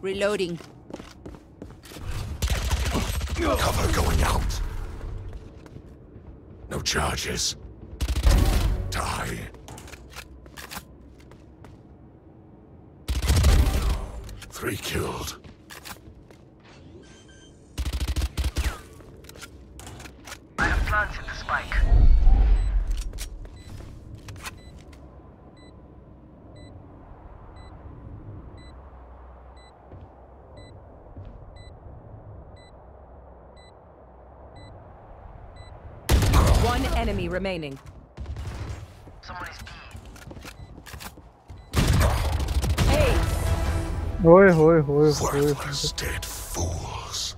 Reloading. Cover going out. No charges. Die. Three killed. I have planted the spike. One enemy remaining. Hey. Hoy, hoy, hoy, hoy. Worthless dead fools.